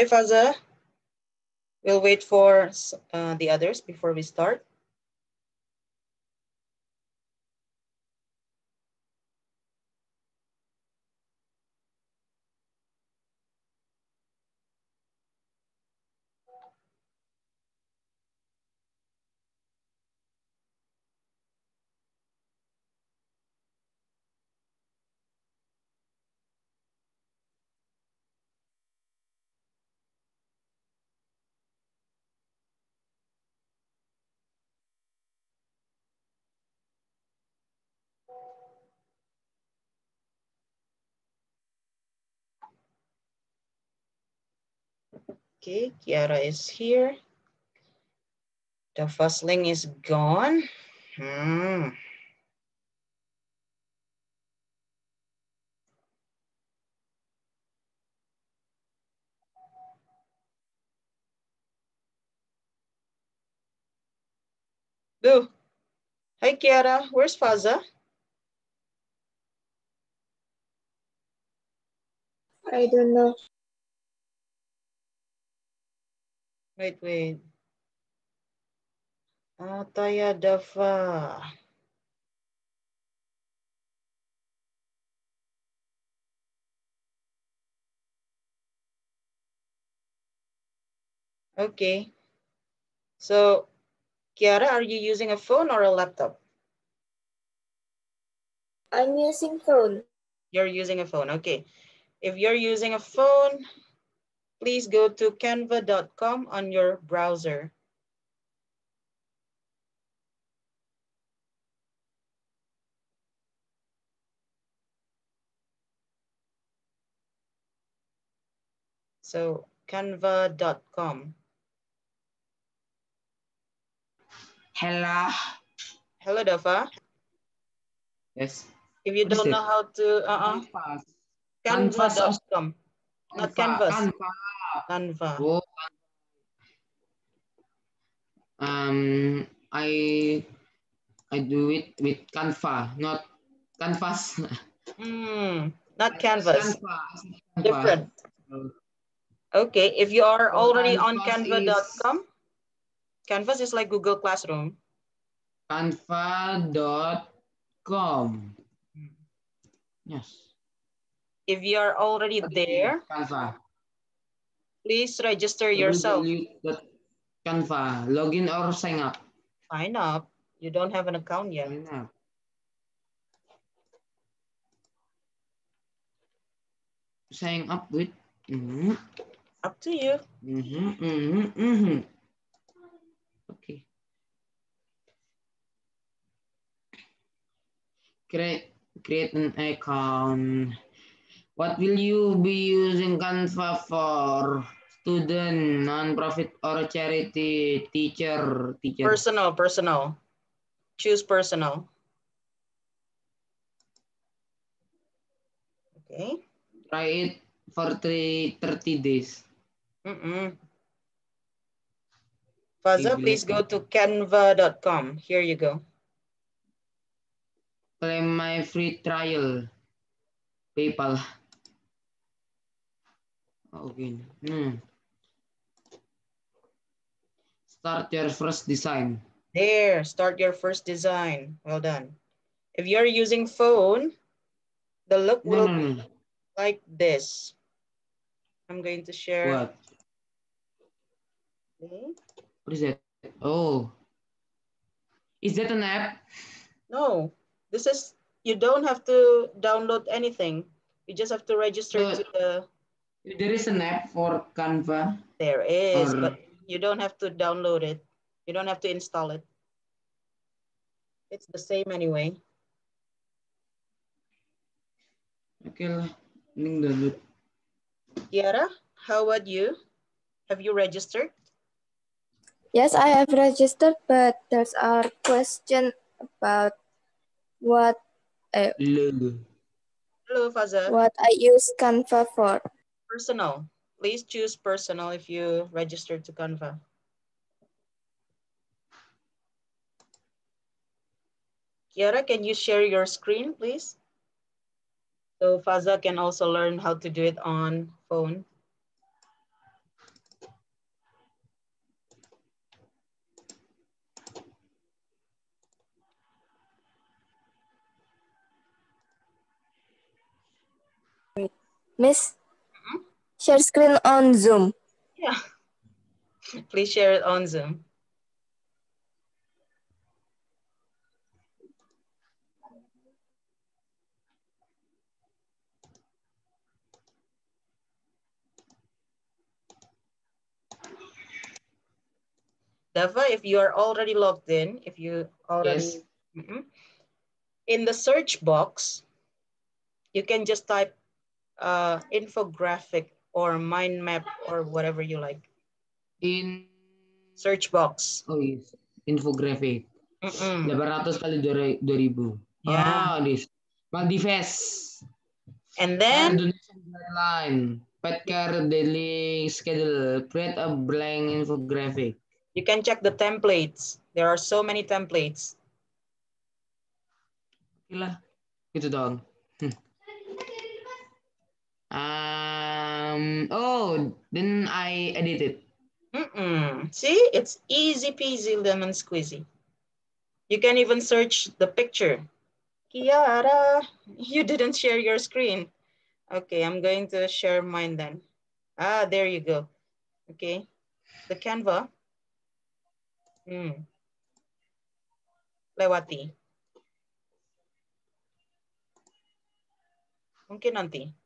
Hi, Faza. We'll wait for uh, the others before we start. Okay, Kiara is here. The first link is gone. Hmm. Boo. Hi, Kiara. Where's Faza? I don't know. Wait, wait. Ataya Dafa. Okay. So, Kiara, are you using a phone or a laptop? I'm using phone. You're using a phone, okay. If you're using a phone, please go to canva.com on your browser. So canva.com. Hello. Hello, Dafa. Yes. If you What don't know how to, uh-uh, canva.com. Not canvas. Canva. Canva. Oh. Um, I I do it with Canva, not Canvas. Hmm, not canvas. Canvas. Different. Okay, if you are already on Canvas canva.com, Canvas is like Google Classroom. Canva.com. Yes. If you are already there, Canva. please register yourself. Canva. Login or sign up? Sign up. You don't have an account yet. Sign up. Sign up with. Mhm. Up to you. Mhm, mhm, mhm. Okay. Create create an account. What will you be using Canva for? Student, non-profit or charity, teacher, teacher. Personal, personal. Choose personal. Okay. Try it for three, 30 days. Mm-mm. Faza, please go to canva.com. Here you go. Claim my free trial. PayPal. Okay. Hmm. Start your first design. There, start your first design. Well done. If you're using phone, the look will no, be no. like this. I'm going to share. What? Okay. What is that? Oh. Is that an app? No, this is, you don't have to download anything. You just have to register to the, There is an app for Canva. there is, Or- but you don't have to download it. You don't have to install it. It's the same anyway. Okay lah. Link download. Kiara, how about you? Have you registered? Yes, I have registered, but there's a question about what uh, Lol. Hello, Faza. what I use Canva for. Personal. Please choose personal if you register to Canva. Kiara, can you share your screen, please? So Faza can also learn how to do it on phone. Miss, share screen on Zoom. Yeah. Please share it on Zoom. Dava, if you are already logged in, if you already, Yes. Mhm. in the search box, you can just type uh, infographic or mind map or whatever you like. In Search box. oh yes, infographic. Mm-mm. 800 kali 2000. Yeah. Ah, this. Maldives. And then, donation guideline. Pet care daily schedule. Create a blank infographic. you can check the templates. There are so many templates. Gila. Gitu dong. Um, oh, then I edit it. Mm-mm. See, it's easy peasy lemon squeezy. You can even search the picture. Kiara, you didn't share your screen. Okay, I'm going to share mine then. Ah, there you go. Okay, the Canva. Hmm. Lewati. Mungkin nanti.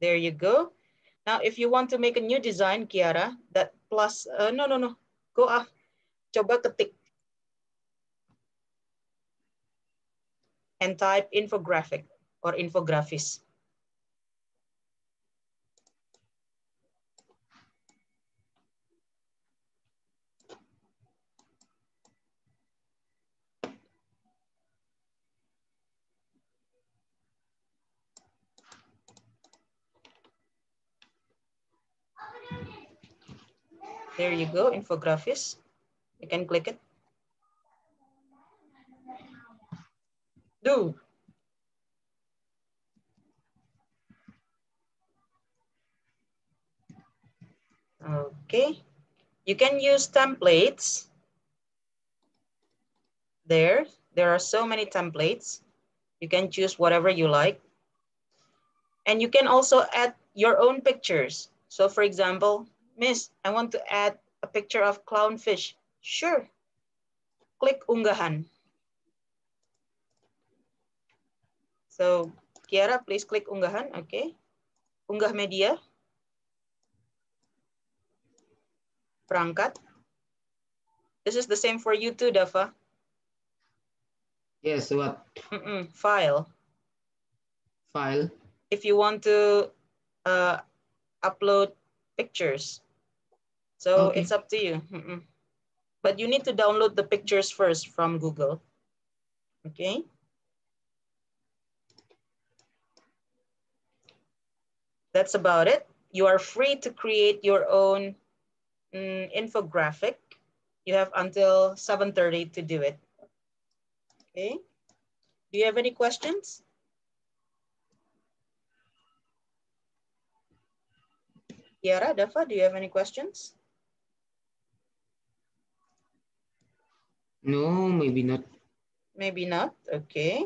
There you go. Now, if you want to make a new design, Kiara, that plus, uh, no, no, no, go up. Coba ketik. And type infographic or infographics. There you go, infographics. You can click it. Do. Okay. You can use templates. There, there are so many templates. You can choose whatever you like. And you can also add your own pictures. So for example, Miss, I want to add a picture of clownfish. Sure. Click unggahan. So Kiara, please click unggahan. Okay. Unggah media. Perangkat. This is the same for you too, Dava. Yes, what? Mm-mm, File. File. If you want to uh, upload pictures. So Okay. it's up to you. Mm-mm. But you need to download the pictures first from Google. Okay. That's about it. You are free to create your own mm, infographic. You have until 7.30 to do it. Okay. Do you have any questions? Kiara, Dafa, do you have any questions? No, maybe not. Maybe not. Okay.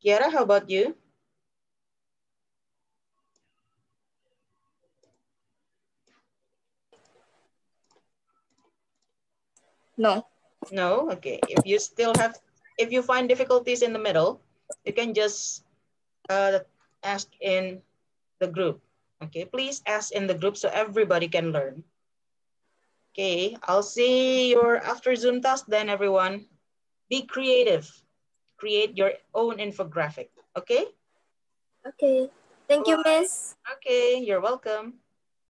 Kiara, how about you? No. No. Okay. If you still have, if you find difficulties in the middle, you can just uh, ask in the group. Okay. Please ask in the group so everybody can learn. Okay. I'll see your after Zoom task then, everyone. Be creative. Create your own infographic. Okay. Okay. Thank you, Miss. Okay. You're welcome.